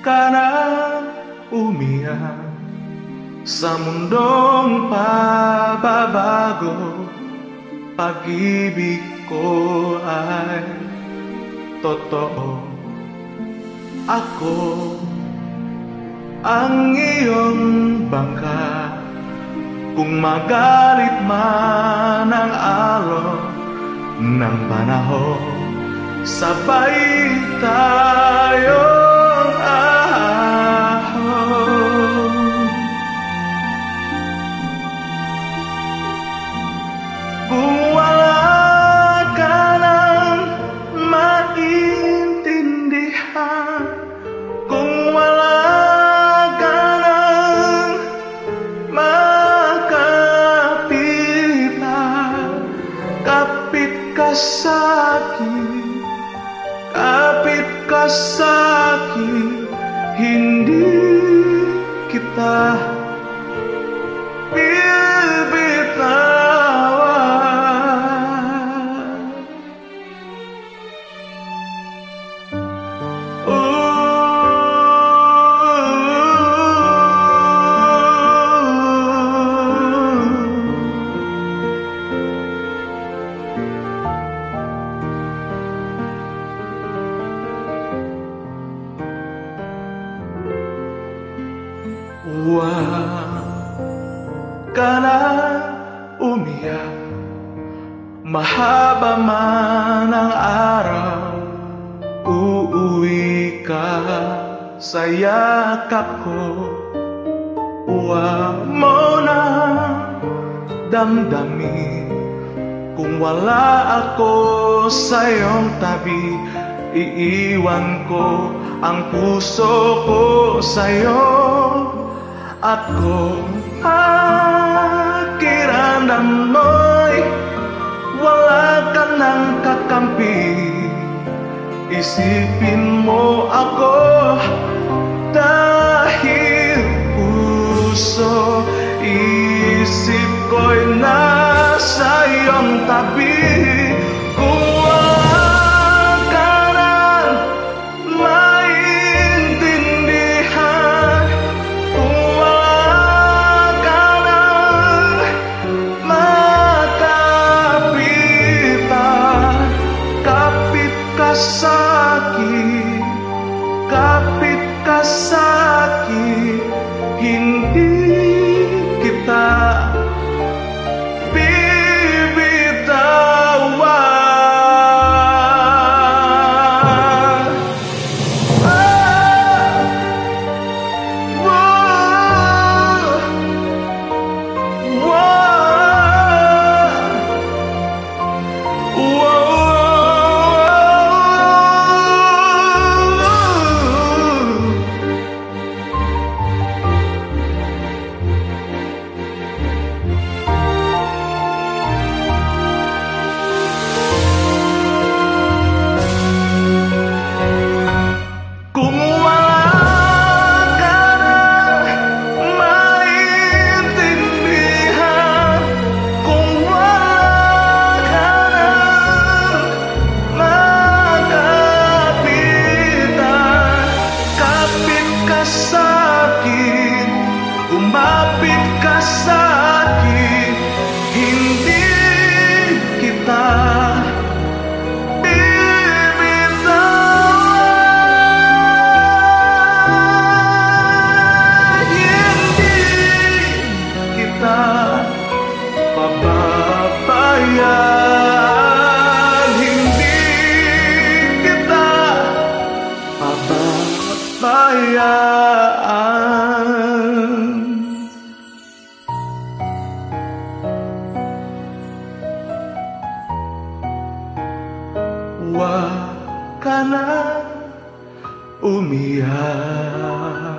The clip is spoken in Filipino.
ka na umiyak Sa mundong pababago Pag-ibig ko ay totoo. Ako ang iyong bangka. Kung magalit man ang araw ng panahon Sabay tayong ahon. Kung wala ka nang maintindihan Kung wala ka nang makapitan Kapit ka coração. Huwag ka na umiyak Mahaba man ang araw Uuwi ka sa yakap ko. Huwag mo na damdamin Kung wala ako sa iyong tabi Iiwan ko ang puso ko sa'yo At kung pakiramdam mo'y wala ka ng kakampi. Isipin mo ako dahil puso Isip ko'y nasa iyong tabi papatayan Hindi kita papatayan Huwag ka na umiyak